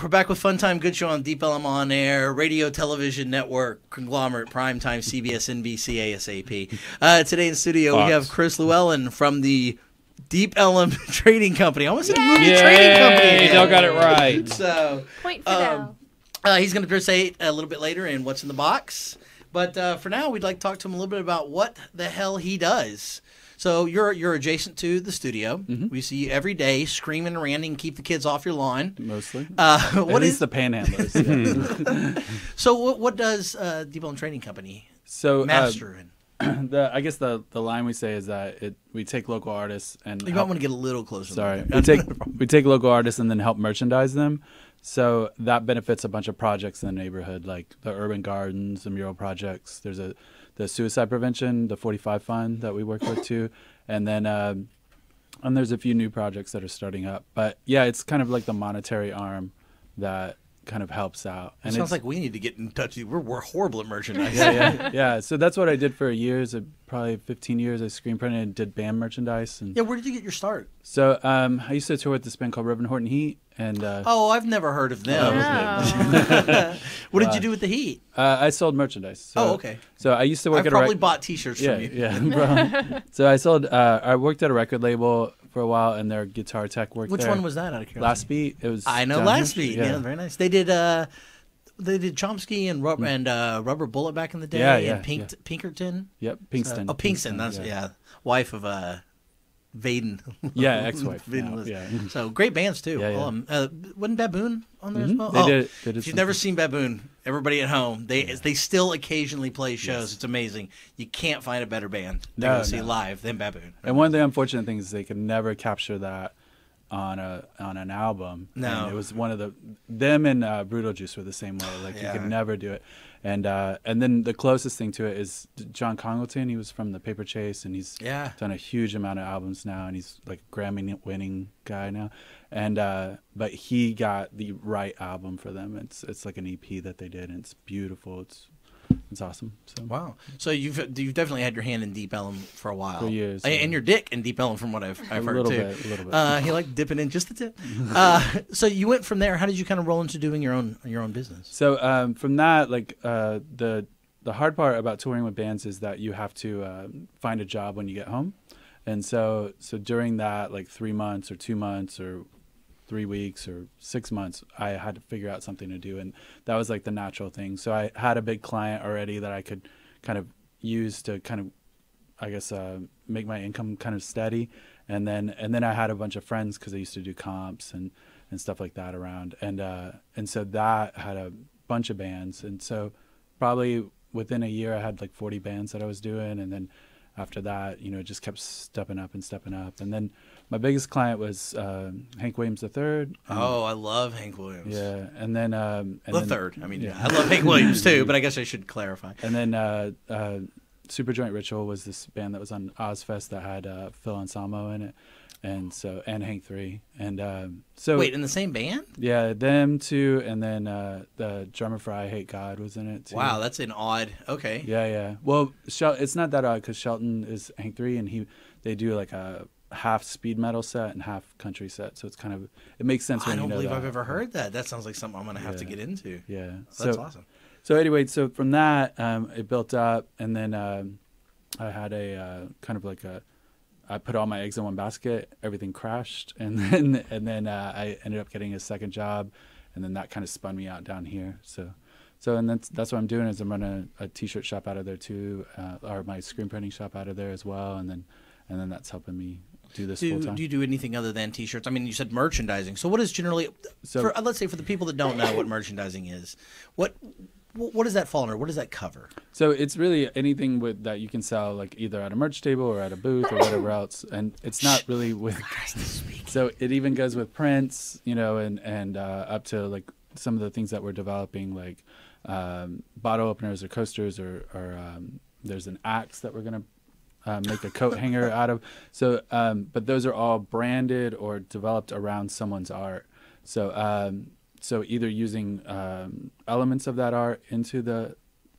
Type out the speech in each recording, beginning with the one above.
We're back with Fun Time Good Show on Deep Ellum On Air, radio, television network, conglomerate, primetime, CBS, NBC, ASAP. Uh, today in studio, Fox. we have Chris Lewellyn from the Deep Ellum Trading Company. I almost said movie Yay! trading company. Y'all got it right. So Point for Um, uh, he's going to say a little bit later in what's in the box. But uh, for now, we'd like to talk to him a little bit about what the hell he does. So you're you're adjacent to the studio. Mm-hmm. We see you every day screaming and ranting, keep the kids off your lawn. mostly. Uh, At what least the panhandlers. yeah. so? What, what does uh, Deep Ellum Trading Company so uh, master in? the I guess the the line we say is that it we take local artists and You might want to get a little closer. sorry we take we take local artists and then help merchandise them. So that benefits a bunch of projects in the neighborhood, like the urban gardens, the mural projects. There's a the suicide prevention, the 45 fund that we work with too, and then um, and there's a few new projects that are starting up. But yeah, it's kind of like the monetary arm that kind of helps out. And It sounds like we need to get in touch. with you. We're, we're horrible at merchandise. yeah, yeah, yeah. So that's what I did for years, uh, probably 15 years. I screen printed and did band merchandise, and Yeah, where did you get your start? so um, I used to tour with this band called Reverend Horton Heat, and uh, Oh, I've never heard of them. No. what did you do with the heat? uh, I sold merchandise. So, Oh, okay. So I used to work I've at a probably rec- bought T-shirts yeah, from you. yeah. bro. so I sold. Uh, I worked at a record label for a while, and their guitar tech worked Which there. one was that out of curiosity? Last Beat? It was. I know Last. Beat. Yeah. very nice. They did. uh They did Chomsky and Rubber and uh, Rubber Bullet back in the day. Yeah, yeah, And Pink, yeah. Pinkerton. Yep, Pinkston. oh, Pinkston. That's yeah. Wife of uh, Vaden. Yeah, ex-wife Vaden was- yeah. So great bands too. Yeah, yeah. Um, uh, wasn't Baboon on there as Mhm. well? They oh, did- they did if you've never seen Baboon, everybody at home, they they still occasionally play shows. Yes. It's amazing. You can't find a better band to No, go see no. live than Baboon. And one of the unfortunate things is they could never capture that on a on an album. No. and it was one of the them and uh, Brutal Juice were the same way. Like Yeah. you could never do it. And uh, and then the closest thing to it is John Congleton. He was from the Paper Chase, and he's Yeah. done a huge amount of albums now, and he's like a Grammy winning guy now. And uh, but he got the right album for them. It's it's like an EP that they did, and it's beautiful. It's it's awesome. So Wow. So you've you've definitely had your hand in Deep Ellum for a while. For years, And, yeah. and your dick in Deep Ellum from what I've, I've A heard too. bit, a little bit. Uh, he liked dipping in just the tip. uh, so you went from there. How did you kind of roll into doing your own your own business? So um, from that, like uh, the the hard part about touring with bands is that you have to um find a job when you get home, and so so during that like three months or two months or three weeks or six months, I had to figure out something to do, and that was like the natural thing. So I had a big client already that I could kind of use to kind of I guess uh, make my income kind of steady, and then and then I had a bunch of friends because I used to do comps and and stuff like that around, and uh, and so that had a bunch of bands, and so probably within a year I had like 40 bands that I was doing, and then after that, you know, it just kept stepping up and stepping up, and then my biggest client was uh, Hank Williams III. and- Oh, I love Hank Williams. yeah, and then um, and The then- third. I mean, yeah. I love Hank Williams too, but I guess I should clarify. And then uh, uh, Super Joint Ritual was this band that was on Ozzfest that had uh, Phil Anselmo in it, and so and Hank Three, and um, so Wait, in the same band? yeah, them two, and then uh, the drummer for Eyehategod was in it too. Wow, that's an odd. Okay. Yeah, yeah. Well, Shel- it's not that odd because Shelton is Hank Three, and he they do like a half speed metal set and half country set, so it's kind of it makes sense. I don't you know believe that. I've ever heard that. That sounds like something I'm going to have to get into. Yeah, That's so, awesome. So anyway, so from that, um, it built up, and then um, I had a uh, kind of like a. I put all my eggs in one basket. Everything crashed, and then and then uh, I ended up getting a second job, and then that kind of spun me out down here. So, so and that's that's what I'm doing is I'm running a, a t-shirt shop out of there too, uh, or my screen printing shop out of there as well, and then and then that's helping me do this full time. do you do anything other than t-shirts? I mean, you said merchandising. So what is generally, So- for, uh, let's say for the people that don't know what merchandising is, what wh- what does that fall under? What does that cover? So it's really anything with that you can sell, like either at a merch table or at a booth or whatever else, and it's not really with. So it even goes with prints, you know, and and uh, up to like some of the things that we're developing, like um, bottle openers or coasters, or or um, there's an axe that we're gonna uh, make a coat hanger out of. So, um, but those are all branded or developed around someone's art. So, um, so either using um, elements of that art into the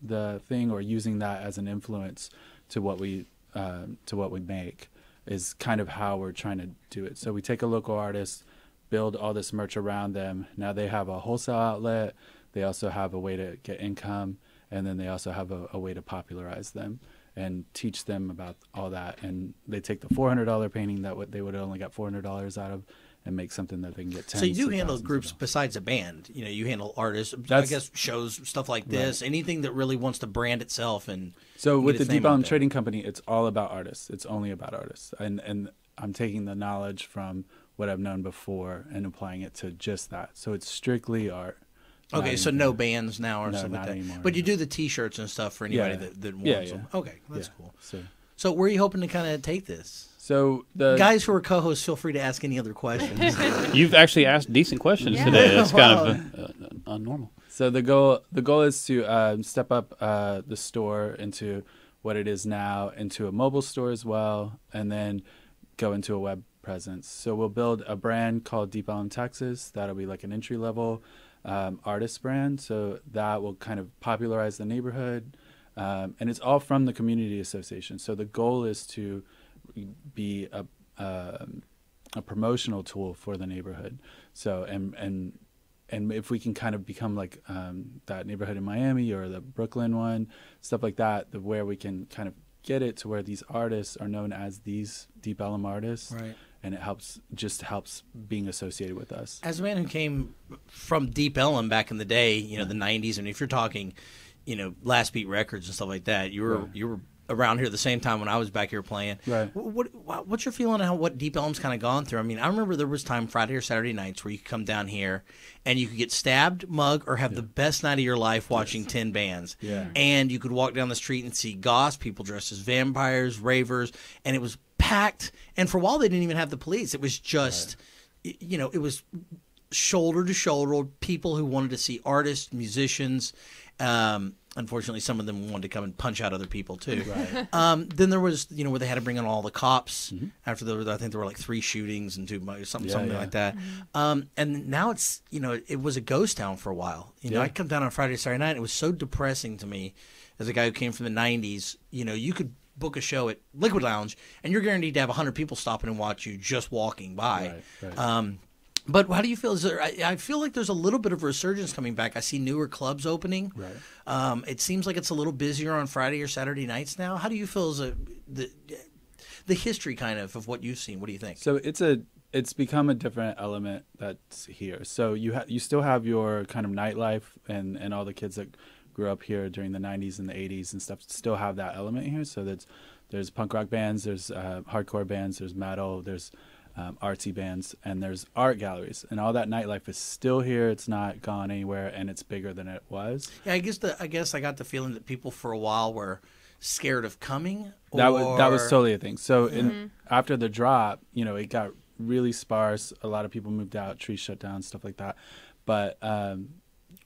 the thing, or using that as an influence to what we um, to what we make, is kind of how we're trying to do it. So we take a local artist, build all this merch around them. Now they have a wholesale outlet. They also have a way to get income, and then they also have a, a way to popularize them and teach them about all that. And they take the four hundred dollar painting that what they would have only got four hundred dollars out of, and make something that they can get. So you do handle groups besides a band. You know, you handle artists. I guess shows, stuff like this. Anything that really wants to brand itself and So with the Deep Ellum. Trading Company, it's all about artists. It's only about artists, and and I'm taking the knowledge from what I've known before and applying it to just that. So it's strictly art. Okay, so anything- no bands now or No, something like that. anymore, But you do the T-shirts and stuff for anybody Yeah. that, that wants Yeah, yeah. them. Okay, that's cool. So So where are you hoping to kind of take this? So the Guys who are co-hosts, feel free to ask any other questions. You've actually asked decent questions Yeah. today. That's kind Wow. of uh, uh, unnormal. So the goal the goal is to um, step up uh, the store into what it is now, into a mobile store as well, and then go into a web presence. So we'll build a brand called Deep Ellum Texas. That'll be like an entry level um, artist brand. So that will kind of popularize the neighborhood, um, and it's all from the community association. So the goal is to be a um a promotional tool for the neighborhood. So and and and if we can kind of become like um, that neighborhood in Miami or the Brooklyn one, stuff like that, the, where we can kind of get it to where these artists are known as these Deep Ellum artists, right. and it helps just helps being associated with us. As a man who came from Deep Ellum back in the day, you know, the '90s, and if you're talking, you know, Last Beat Records and stuff like that, you were Right. you were around here at the same time when I was back here playing. Right. What, what what's your feeling on how what Deep Ellum's kind of gone through? I mean, I remember there was time Friday or Saturday nights where you could come down here and you could get stabbed, mug, or have the best night of your life watching ten bands. Yeah. And you could walk down the street and see goss, people dressed as vampires, ravers, and it was packed. And for a while, they didn't even have the police. It was just, y you know, it was shoulder to shoulder people who wanted to see artists, musicians. Um, unfortunately, some of them wanted to come and punch out other people too. Right. Um, then there was, you know, where they had to bring in all the cops Mm-hmm. after there. I think there were like three shootings and two, something, Yeah, something yeah. like that. Um, and now it's, you know, it was a ghost town for a while. You know, Yeah. I come down on Friday, Saturday night. And it was so depressing to me as a guy who came from the '90s. You know, you could book a show at Liquid Lounge, and you're guaranteed to have hundred people stopping and watch you just walking by. Right, right. Um, but how do you feel? Is there? I, I feel like there's a little bit of resurgence coming back. I see newer clubs opening. Right. Um, it seems like it's a little busier on Friday or Saturday nights now. How do you feel as a the the history kind of of what you've seen? What do you think? So it's a it's become a different element that's here. So you ha- you still have your kind of nightlife and and all the kids that grew up here during the 90s and the 80s and stuff still have that element here. So that's there's punk rock bands, there's uh, hardcore bands, there's metal, there's um, artsy bands, and there's art galleries, and all that nightlife is still here. It's not gone anywhere, and it's bigger than it was. Yeah, I guess the I guess I got the feeling that people for a while were scared of coming. That was that was or- totally a thing. So in after the drop, you know, it got really sparse. A lot of people moved out, trees shut down, stuff like that. But um,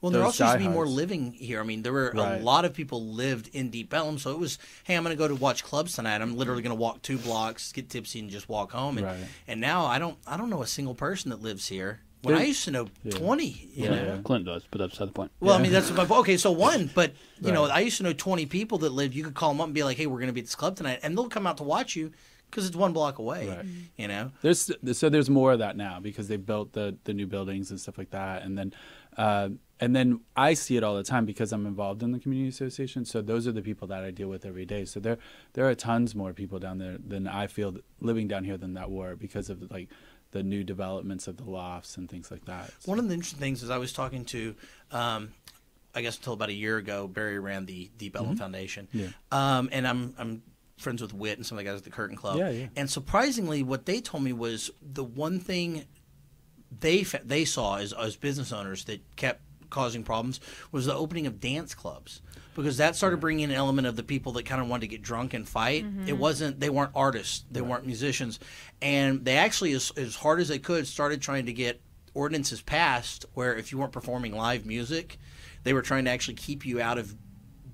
Well, there also used to be more living here. I mean, there were a lot of people lived in Deep Ellum, so it was, hey, I'm going to go to watch clubs tonight. I'm literally going to walk two blocks, get tipsy, and just walk home. And, Right. and now I don't, I don't know a single person that lives here. When There- I used to know Yeah. 20, you Yeah, know. Yeah. Clint does, but that's beside the point. Well, I mean, that's my okay. So one, but you know, I used to know 20 people that lived. You could call them up and be like, "Hey, we're going to be at this club tonight," and they'll come out to watch you because it's one block away. Right. You know. there's so there's more of that now because they built the the new buildings and stuff like that, and then uh, and then I see it all the time because I'm involved in the community association. So those are the people that I deal with every day. So there there are tons more people down there than I feel living down here than that were because of like the new developments of the lofts and things like that. So- One of the interesting things is I was talking to, um, I guess until about a year ago, Barry ran the Deep Ellum Foundation. Yeah. Um, and I'm I'm friends with Wit and some of the guys at the Curtain Club. Yeah, yeah. And surprisingly, what they told me was the one thing they they saw as as business owners that kept causing problems was the opening of dance clubs because that started bringing in an element of the people that kind of wanted to get drunk and fight. It wasn't they weren't artists, they weren't musicians, and they actually as as hard as they could started trying to get ordinances passed where if you weren't performing live music, they were trying to actually keep you out of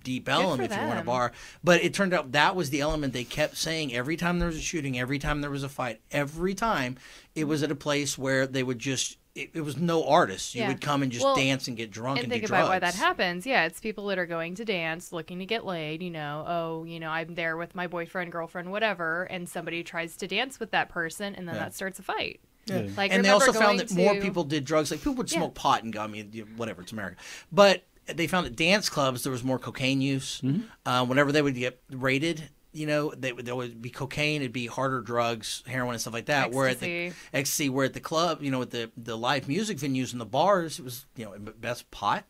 deep Ellum if you want a bar. But it turned out that was the element they kept saying every time there was a shooting, every time there was a fight, every time it was at a place where they would just. It, it was no artists. You Yeah. would come and just Well, dance and get drunk and, and think do about drugs. why that happens. Yeah, it's people that are going to dance, looking to get laid. You know, oh, you know, I'm there with my boyfriend, girlfriend, whatever, and somebody tries to dance with that person, and then Yeah. that starts a fight. Yeah. Like, and they also found going that more people did drugs. Like people would Yeah. smoke pot and go. I mean, you- whatever, it's America. But they found that dance clubs there was more cocaine use. Mm-hmm. Uh, whenever they would get raided, you know, they there would be cocaine. It'd be harder drugs, heroin, and stuff like that. Where at the Ecstasy. ecstasy, where at the club, you know, at the the live music venues and the bars, it was you know best pot.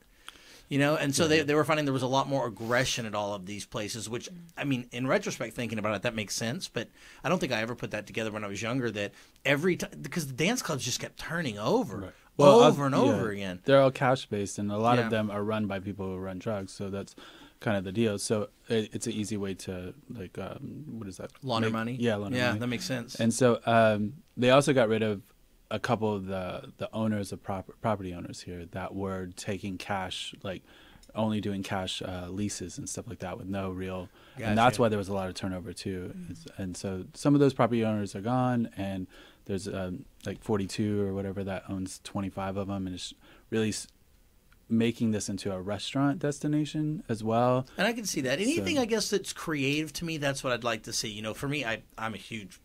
You know, and so they, they were finding there was a lot more aggression at all of these places, which, I mean, in retrospect, thinking about it, that makes sense. But I don't think I ever put that together when I was younger that every time, because the dance clubs just kept turning over, Well, over and yeah. over again. They're all cash based, and a lot Yeah. of them are run by people who run drugs. So that's kind of the deal. So it, it's an easy way to like um, what is that? Launder Make- money. Yeah, launder Yeah, money. that makes sense. And so um, they also got rid of a couple of the the owners of prop- property owners here that were taking cash, like only doing cash uh, leases and stuff like that with no real. And that's why there was a lot of turnover too. It's- And so some of those property owners are gone, and there's um, like 42 or whatever that owns 25 of them, and it's really making this into a restaurant destination as well. And I can see that. Anything, So- I guess, that's creative to me, that's what I'd like to see. You know, for me, I, I'm a huge,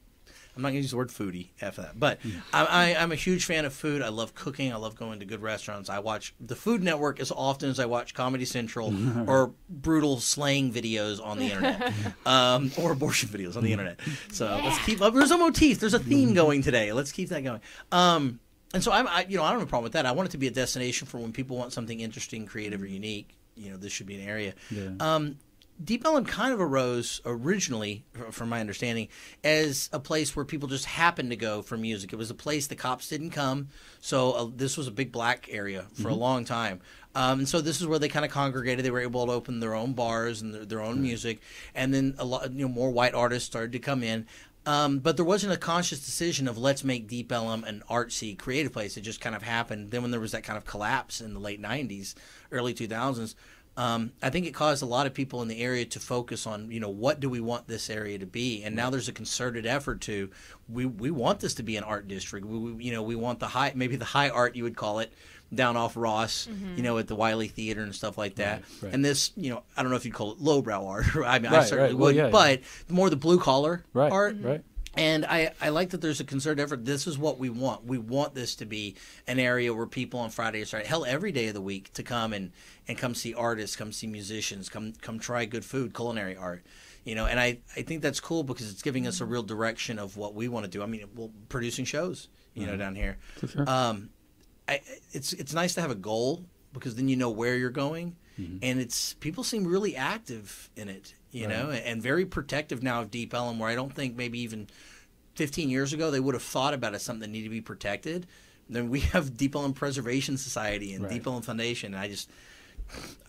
I'm not going to use the word foodie after that, but Mm. I, I, I'm a huge fan of food. I love cooking. I love going to good restaurants. I watch the Food Network as often as I watch Comedy Central or brutal slaying videos on the internet um, or abortion videos on the internet. So let's keep up. There's a motif. There's a theme going today. Let's keep that going. Um, and so I'm, I, you know, I don't have a problem with that. I want it to be a destination for when people want something interesting, creative, or unique. You know, this should be an area. Yeah. Um, Deep Ellum kind of arose originally, from my understanding, as a place where people just happened to go for music. It was a place the cops didn't come, so uh, this was a big black area for a long time. Um, and so this is where they kind of congregated. They were able to open their own bars and their, their own music, and then a lot, you know, more white artists started to come in. Um, but there wasn't a conscious decision of let's make Deep Ellum an artsy, creative place. It just kind of happened. Then when there was that kind of collapse in the late '90s, early 2000s, um, I think it caused a lot of people in the area to focus on, you know, what do we want this area to be? And now there's a concerted effort to, we, we want this to be an art district. We, we, you know, we want the high, maybe the high art you would call it, down off Ross, you mm-hmm. know, at the Wyly Theater and stuff like that. Right, right. And this, you know, I don't know if you'd call it lowbrow art. I mean, I certainly right. Well, would, yeah, yeah. but more the blue collar Right. art. Right. Mm-hmm. And I, I like that there's a concerted effort. This is what we want. We want this to be an area where people on Friday or Saturday, hell, every day of the week, to come and, and come see artists, come see musicians, come come try good food, culinary art. You know, and I, I think that's cool because it's giving us a mm-hmm. real direction of what we want to do. I mean, well, producing shows, you know, down here. Um, I, it's it's nice to have a goal because then you know where you're going, mm-hmm. and it's people seem really active in it, you know, and very protective now of Deep Ellum, where I don't think maybe even 15 years ago they would have thought about it as something that needed to be protected. Then we have Deep Ellum Preservation Society and Right. Deep Ellum Foundation, and I just.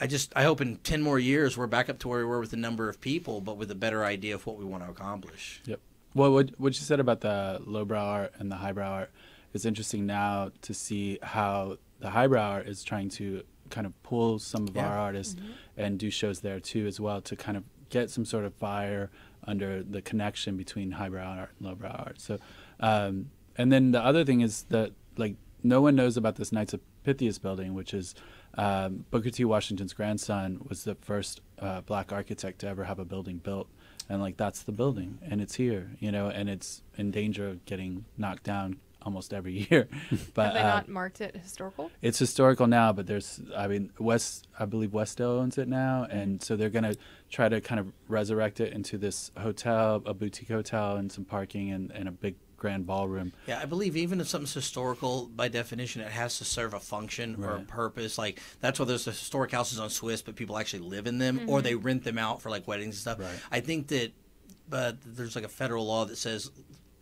I just I hope in ten more years we're back up to where we were with the number of people, but with a better idea of what we want to accomplish. Yep. Well, what what you said about the lowbrow art and the highbrow art is interesting now to see how the highbrow art is trying to kind of pull some of Yeah. our artists and do shows there too as well to kind of get some sort of fire under the connection between highbrow art and lowbrow art. So, um, and then the other thing is that like no one knows about this Knights of Pythias building, which is um, Booker T. Washington's grandson was the first uh, black architect to ever have a building built, and like that's the building, and it's here, you know, and it's in danger of getting knocked down almost every year. but Have they uh, not marked it historical? it's historical now, but there's, I mean, West, I believe Westdale owns it now, Mm-hmm. and so they're gonna try to kind of resurrect it into this hotel, a boutique hotel, and some parking and, and a big grand ballroom. Yeah, I believe even if something's historical, by definition, it has to serve a function or a purpose. Like that's why there's the historic houses on Swiss, but people actually live in them, or they rent them out for like weddings and stuff. Right. I think that, but there's like a federal law that says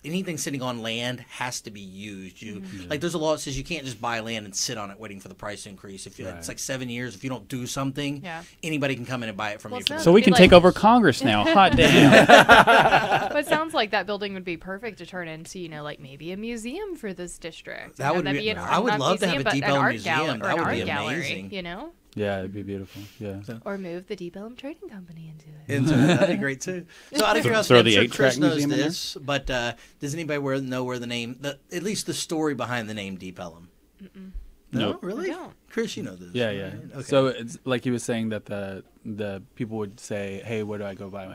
anything sitting on land has to be used. You mm-hmm. like there's a law that says you can't just buy land and sit on it waiting for the price to increase. If you, it's like seven years, if you don't do something, Yeah. anybody can come in and buy it from Well, you. it's For not- the So we can like- take over Congress now. Hot damn. but it sounds like that building would be perfect to turn into, you know, like maybe a museum for this district. That Have would that be- an, I would not love to have a but Deep an art museum. gallery- That or an would be art gallery. You know, Yeah, it'd be beautiful. Yeah. or move the Deep Ellum Trading Company into it. into it. That'd be great too. So out of curiosity, throw I'm the sure eight-track Chris knows museum in there? this, but uh, does anybody where, know where the name, the, at least the story behind the name Deep Ellum? No, Nope. really? I don't. Chris, you know this. Yeah, yeah. Okay. So it's like he was saying that the the people would say, "Hey, where do I go buy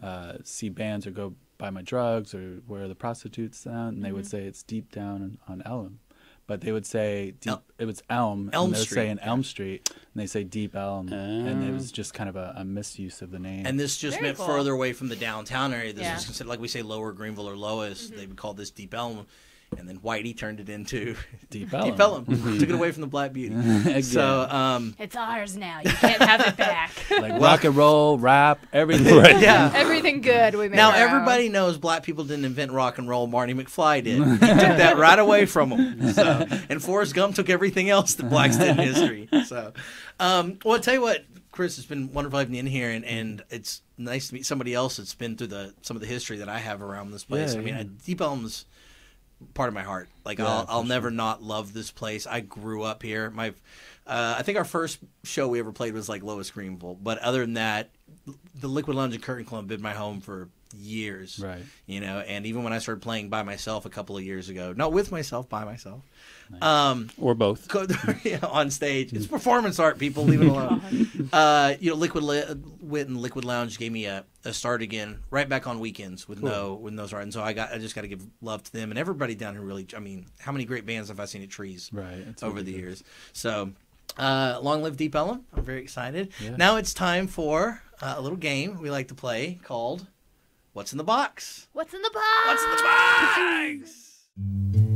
my uh, see bands or go buy my drugs or where are the prostitutes at?" and they would Mm-hmm. say it's deep down on, on Elm. But they would say deep, El- it was Elm, Elm and they would Street, say in. Elm Street, and they say Deep Elm, and it Ah. was just kind of a, a misuse of the name. And this just Very meant cool. further away from the downtown area. This Yeah. is considered like we say Lower Greenville or Lowest. They would call this Deep Elm, and then Whitey turned it into Deep Elm. Deep Elm. Took it away from the Black Beauty. Again. so um, It's ours now. You can't have it back. like rock and roll, rap, everything. yeah. Everything good we made. Now our own. everybody knows black people didn't invent rock and roll. Marty McFly did. He took that right away from them. So, and Forrest Gump took everything else that blacks did in history. So, um, well, I'll tell you what, Chris, it's been wonderful having you in here, and, and it's nice to meet somebody else that's been through the some of the history that I have around this place. Yeah, I mean, yeah. I, Deep Ellum's part of my heart. Like Yeah, I'll, I'll never not love this place. I grew up here. My, uh, I think our first show we ever played was like Lowest Greenville, but other than that, the Liquid Lounge and Curtain Club been my home for years. Right. You know, and even when I started playing by myself a couple of years ago, not with myself, by myself, um, Or both. co- on stage. It's performance art, people. Leave it alone. uh, you know, Liquid Li- Wit and Liquid Lounge gave me a, a start again, right back on weekends with no with no start. And so I got I just got to give love to them and everybody down here. Really, I mean, how many great bands have I seen at Trees Right. It's over really the good. years? So. Uh, long live Deep Ellum. I'm very excited. Yeah. Now it's time for uh, a little game we like to play called What's in the Box? What's in the box? What's in the box?